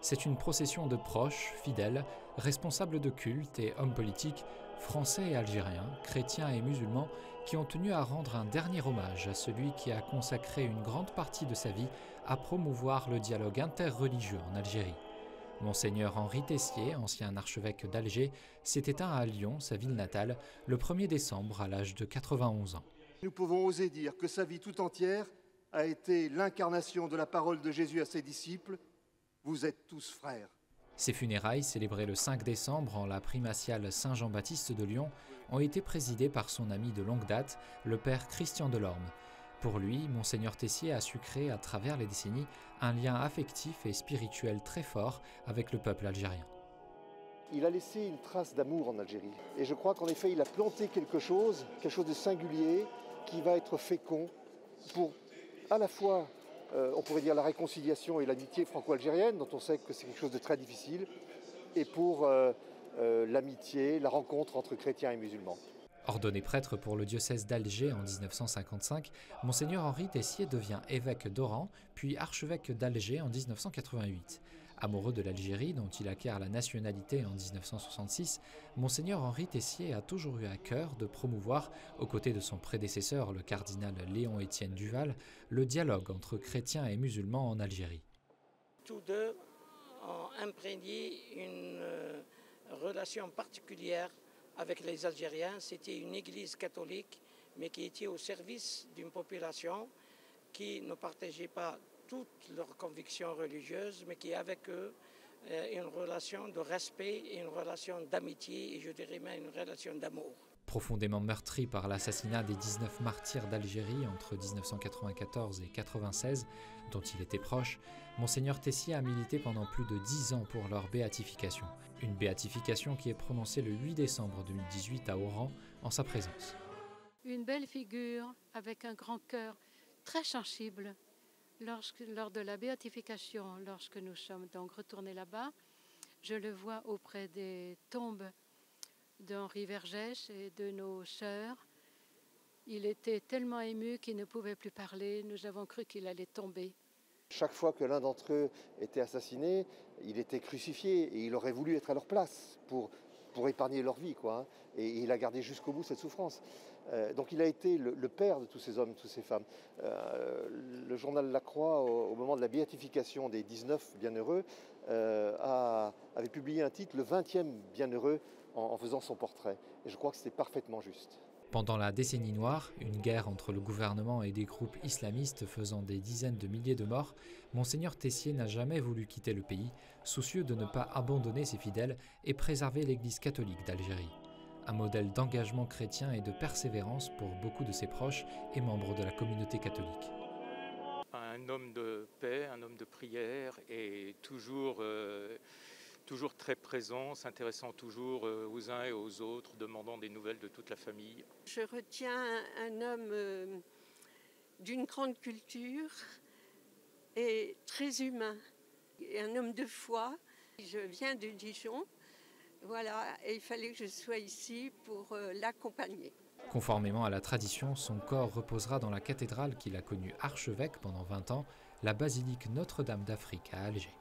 C'est une procession de proches, fidèles, responsables de culte et hommes politiques, français et algériens, chrétiens et musulmans, qui ont tenu à rendre un dernier hommage à celui qui a consacré une grande partie de sa vie à promouvoir le dialogue interreligieux en Algérie. Monseigneur Henri Tessier, ancien archevêque d'Alger, s'est éteint à Lyon, sa ville natale, le 1er décembre à l'âge de 91 ans. Nous pouvons oser dire que sa vie tout entière a été l'incarnation de la parole de Jésus à ses disciples vous êtes tous frères. Ces funérailles, célébrées le 5 décembre en la primatiale Saint-Jean-Baptiste de Lyon, ont été présidées par son ami de longue date, le père Christian Delorme. Pour lui, Monseigneur Tessier a su créer à travers les décennies un lien affectif et spirituel très fort avec le peuple algérien. Il a laissé une trace d'amour en Algérie. Et je crois qu'en effet, il a planté quelque chose, quelque chose de singulier, qui va être fécond pour à la fois euh, on pourrait dire la réconciliation et l'amitié franco-algérienne, dont on sait que c'est quelque chose de très difficile, et pour euh, euh, l'amitié, la rencontre entre chrétiens et musulmans. Ordonné prêtre pour le diocèse d'Alger en 1955, Monseigneur Henri Tessier devient évêque d'Oran, puis archevêque d'Alger en 1988. Amoureux de l'Algérie, dont il acquiert la nationalité en 1966, Monseigneur Henri Tessier a toujours eu à cœur de promouvoir, aux côtés de son prédécesseur, le cardinal Léon-Étienne Duval, le dialogue entre chrétiens et musulmans en Algérie. Tous deux ont imprégné une euh, relation particulière avec les Algériens. C'était une église catholique, mais qui était au service d'une population qui ne partageait pas toutes leurs convictions religieuses, mais qui avec eux euh, une relation de respect une relation d'amitié et je dirais même une relation d'amour. Profondément meurtri par l'assassinat des 19 martyrs d'Algérie entre 1994 et 1996, dont il était proche, Monseigneur Tessier a milité pendant plus de 10 ans pour leur béatification. Une béatification qui est prononcée le 8 décembre 2018 à Oran en sa présence. Une belle figure avec un grand cœur très sensible. Lors de la béatification, lorsque nous sommes donc retournés là-bas, je le vois auprès des tombes d'Henri Vergès et de nos sœurs. Il était tellement ému qu'il ne pouvait plus parler. Nous avons cru qu'il allait tomber. Chaque fois que l'un d'entre eux était assassiné, il était crucifié et il aurait voulu être à leur place pour, épargner leur vie. Hein. Et il a gardé jusqu'au bout cette souffrance. Euh, donc il a été le, père de tous ces hommes, de toutes ces femmes. Euh, le journal La Croix, au, moment de la béatification des 19 bienheureux, euh, avait publié un titre, le 20e bienheureux, en, faisant son portrait. Et je crois que c'était parfaitement juste. Pendant la décennie noire, une guerre entre le gouvernement et des groupes islamistes faisant des dizaines de milliers de morts, Monseigneur Tessier n'a jamais voulu quitter le pays, soucieux de ne pas abandonner ses fidèles et préserver l'Église catholique d'Algérie. Un modèle d'engagement chrétien et de persévérance pour beaucoup de ses proches et membres de la communauté catholique. Un homme de paix, un homme de prière et toujours... Euh, toujours très présent, s'intéressant toujours euh, aux uns et aux autres, demandant des nouvelles de toute la famille. Je retiens un, homme euh, d'une grande culture et très humain, un homme de foi. Je viens de Dijon, voilà, il fallait que je sois ici pour euh, l'accompagner. Conformément à la tradition, son corps reposera dans la cathédrale qu'il a connue archevêque pendant 20 ans, la basilique Notre-Dame d'Afrique à Alger.